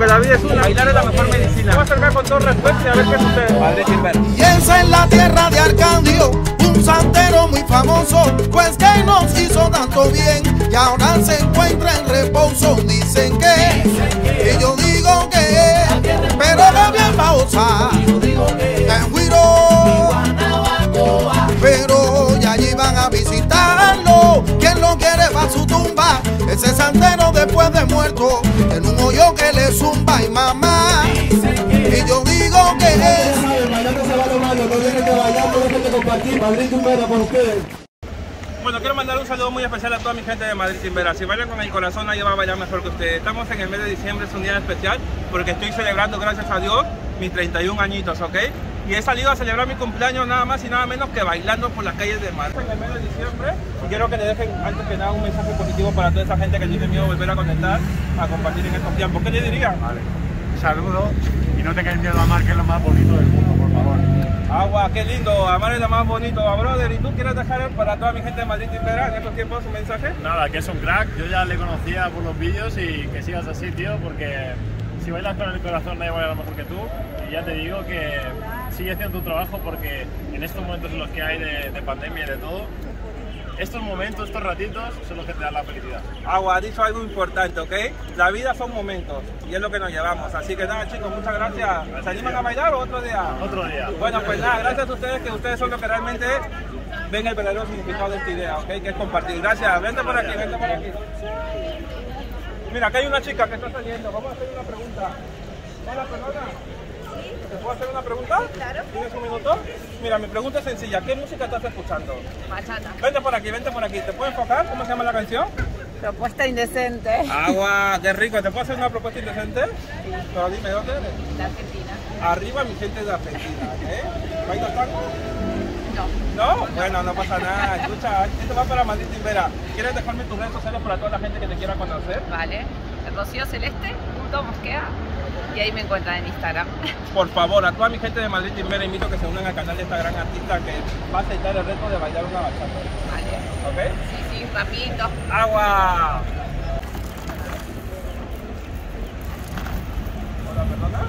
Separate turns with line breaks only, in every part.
que la vida es una. Bailar es la mejor medicina. Vamos a acercar con todo respeto y a ver qué sucede.
Y esa es la tierra de Arcadio, un santero muy famoso, pues que nos hizo tanto bien y ahora se encuentra en reposo. Dicen que, que yo digo que, pero de bien pausa, su tumba, ese santero después de muerto, en un hoyo que le zumba y mamá. Y yo digo que es.
Bueno, quiero mandar un saludo muy especial a toda mi gente de Madrid Timbera. Si bailan con el corazón, nadie va a bailar mejor que ustedes. Estamos en el mes de diciembre, es un día especial porque estoy celebrando, gracias a Dios, mis 31 añitos, ¿ok? Y he salido a celebrar mi cumpleaños nada más y nada menos que bailando por las calles de Madrid. En el mes de diciembre, y quiero que le dejen antes que nada un mensaje positivo para toda esa gente que tiene miedo volver a conectar, a compartir en estos tiempos. ¿Qué le dirían?
Vale. Saludos y no tengáis miedo a amar, que es lo más bonito del mundo, por favor.
Agua, qué lindo, amar es lo más bonito, Ah, brother. ¿Y tú quieres dejar para toda mi gente de Madrid Timbera en estos tiempos un mensaje?
Nada, que es un crack. Yo ya le conocía por los vídeos y que sigas así, tío, porque si bailas con el corazón nadie baila mejor que tú. Y ya te digo que sigue haciendo tu trabajo porque en estos momentos en los que hay de, de pandemia y de todo, estos momentos, estos ratitos son los que te dan la felicidad.
Agua, ha dicho algo importante, ¿ok? La vida son momentos y es lo que nos llevamos. Así que nada, chicos, muchas gracias. ¿Se animan a bailar o otro día?
Otro día.
Bueno, pues nada, gracias a ustedes, que ustedes son los que realmente ven el verdadero significado de esta idea, ¿ok? Que es compartir. Gracias, vente por aquí, vente por aquí. Mira, acá hay una chica que está saliendo. Vamos a hacer una pregunta. Hola, perdona. ¿Te puedo hacer una pregunta?
Claro.
¿Tienes un minuto? Mira, mi pregunta es sencilla. ¿Qué música estás escuchando?
Bachata.
Vente por aquí, vente por aquí. ¿Te puedo enfocar? ¿Cómo se llama la canción?
Propuesta indecente.
Agua, qué rico. ¿Te puedo hacer una propuesta indecente? Pero dime, ¿dónde eres?
De Argentina.
Arriba mi gente de Argentina, ¿eh? ¿Bailas tango?
No.
¿No? Bueno, no pasa nada. Escucha, esto va para Madrid Timbera. ¿Quieres dejarme tus redes sociales para toda la gente que te quiera conocer?
Vale. Rocío Celeste, punto Mosquea. Y ahí me encuentran en Instagram.
Por favor, a toda mi gente de Madrid Timbera invito a que se unan al canal de esta gran artista que va a aceptar el reto de bailar una bachata.
Vale.
¿Ok?
Sí, sí, rapidito.
¡Agua! Hola, perdona.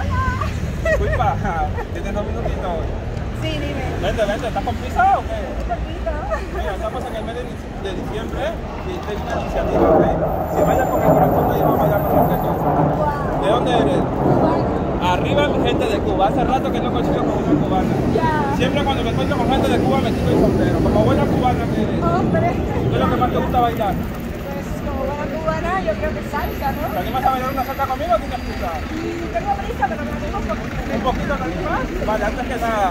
Hola. Disculpa, ¿tienes dos minutitos?
Sí, dime.
Vente, vente, ¿estás con prisa o qué? Mira, estamos en el mes de, dic- de diciembre y tengo una iniciativa, ¿ok? Si bailas con el corazón, nadie va a bailar mejor que tú. ¿De dónde eres? Arriba mi gente de Cuba. Hace rato que no consigo con una cubana. Siempre cuando me encuentro con gente de Cuba me quito el sombrero. Como buena cubana que eres.
Hombre,
¿Qué es lo que más te gusta bailar?
pues como buena cubana, yo creo que salsa,
¿Te
¿no?
animas a bailar una salsa conmigo o tienes prisa?
Tengo prisa, pero me tengo un poquito.
¿Un poquito te animas? Vale, antes que nada,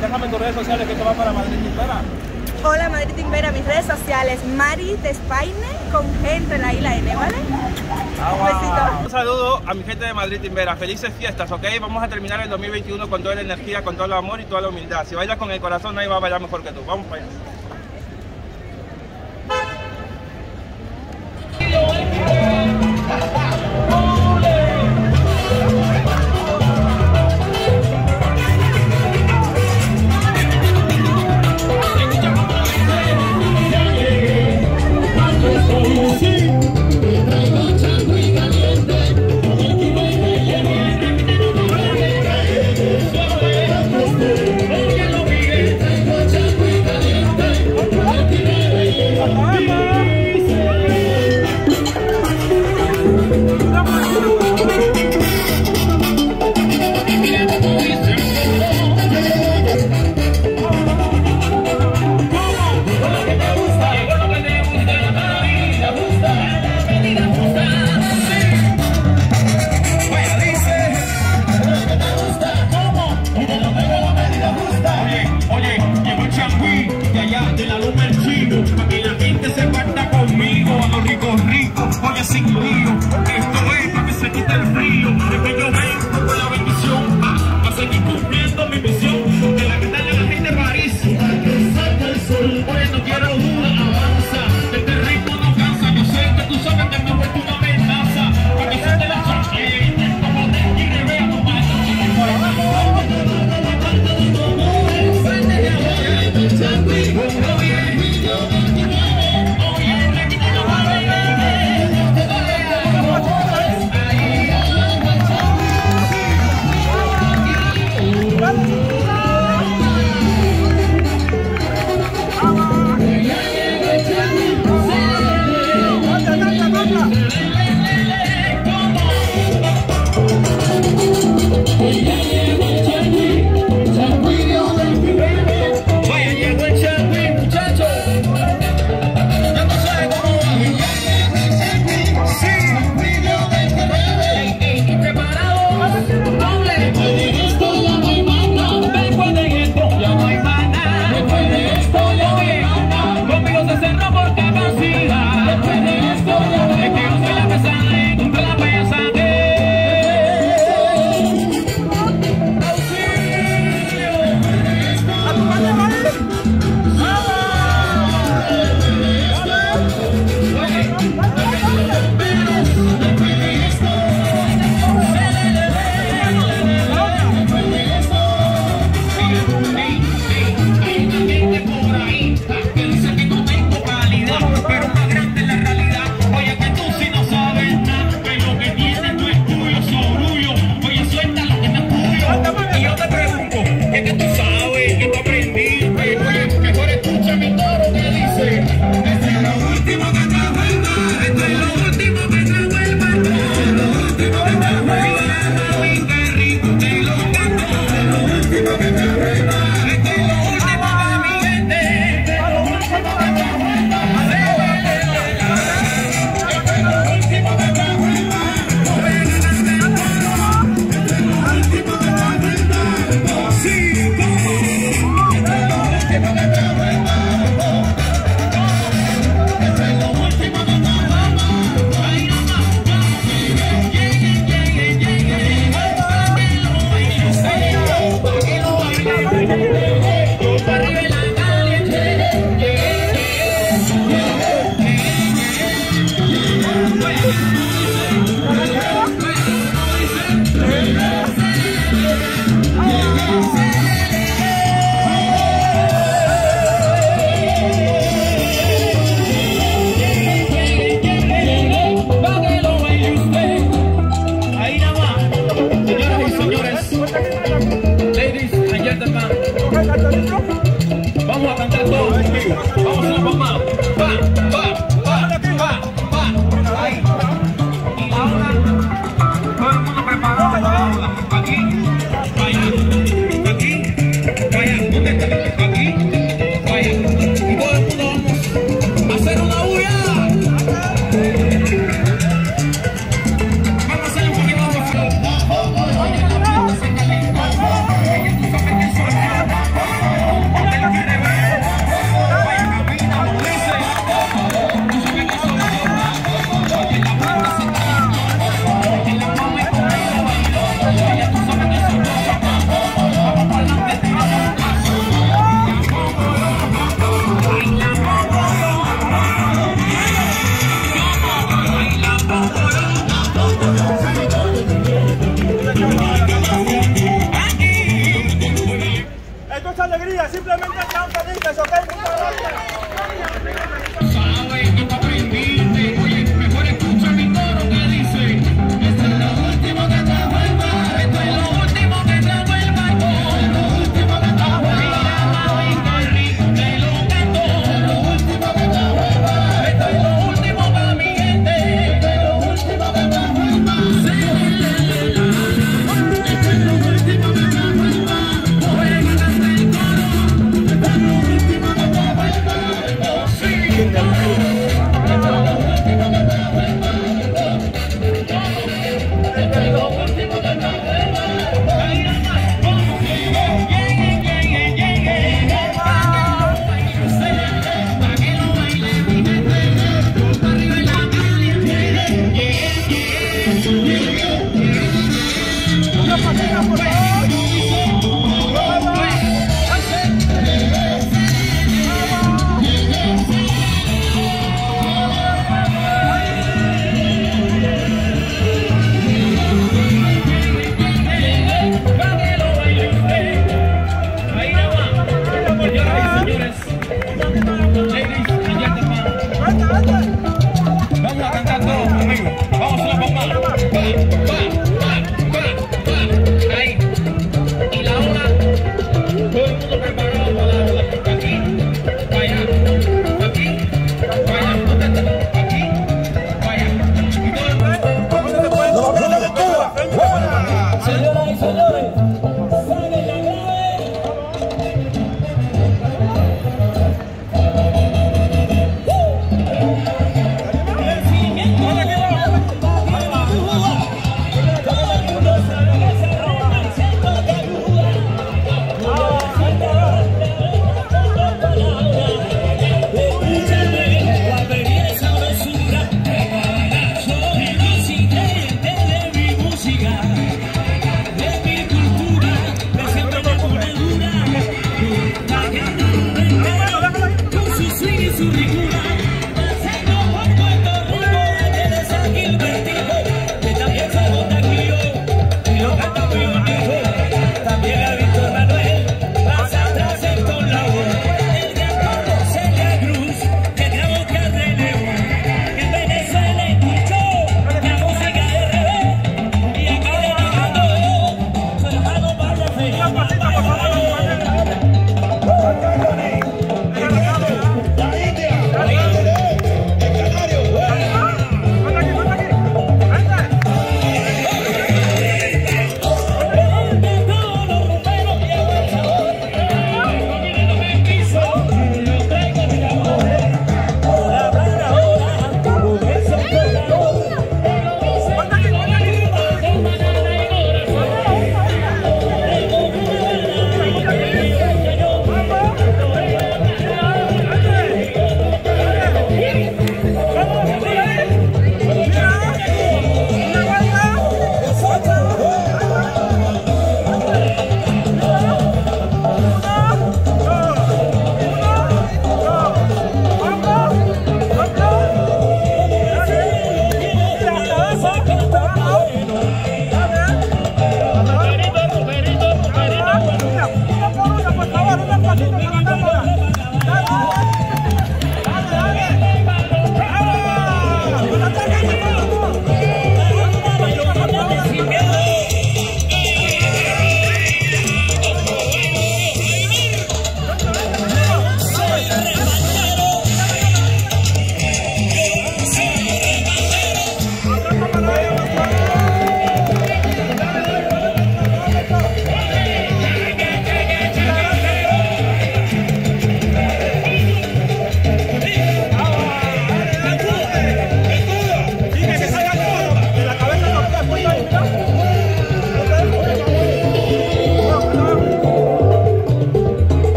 déjame tus redes sociales que esto va para Madrid Timbera.
Hola Madrid Timbera, mis redes sociales, Mari Despaine, con G entre la I y la N, ¿vale? Un besito.
Un saludo a mi gente de Madrid Timbera. Felices fiestas, ¿ok? Vamos a terminar el 2021 con toda la energía, con todo el amor y toda la humildad. Si bailas con el corazón, nadie va a bailar mejor que tú. Vamos para allá.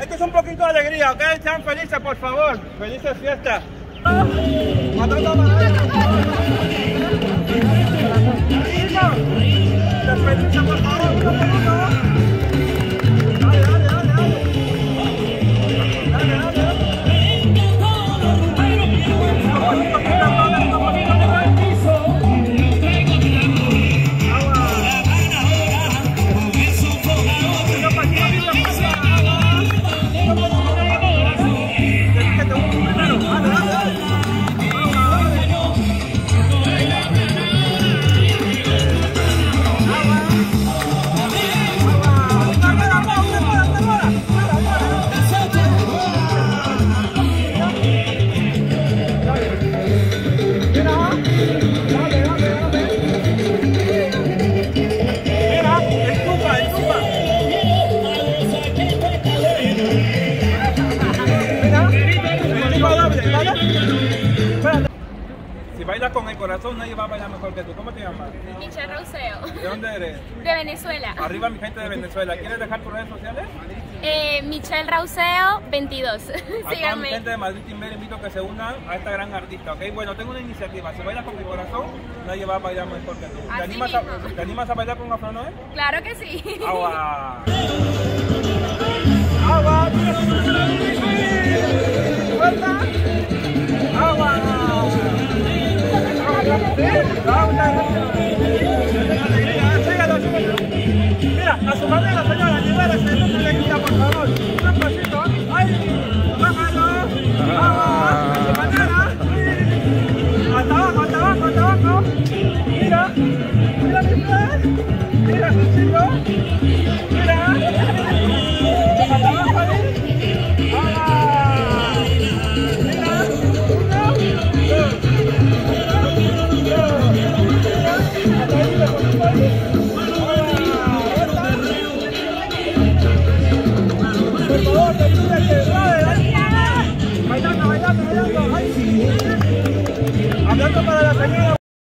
Esto es un poquito de alegría, ¿ok? Sean felices, por favor. Felices fiestas. Mira, ¿De dónde eres?
de Venezuela.
Arriba mi gente de Venezuela. ¿Quieres dejar tus redes sociales?
Eh, Michelle Rouseo 22.
A toda mi
Síganme.
gente de Madrid Timber invito a que se unan a esta gran artista, ¿ok? Bueno, tengo una iniciativa. Si bailas con mi corazón, nadie va a bailar mejor que tú. ¿Te animas, a. ¿Te animas a bailar con Afro Noel?
Claro que sí.
Agua. Agua. Agua. Mira, a su manera, señora, libérese, no se le quita, por favor. Un pasito. ¡Ay!